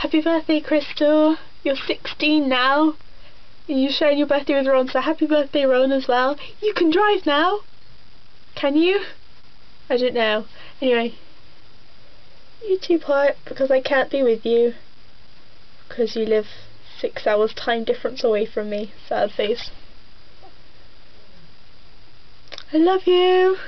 Happy birthday, Krystal. You're 16 now. And you're sharing your birthday with Ron, so happy birthday, Ron, as well. You can drive now. Can you? I don't know. Anyway. you YouTube heart, because I can't be with you. Because you live six hours time difference away from me. Sad face. I love you.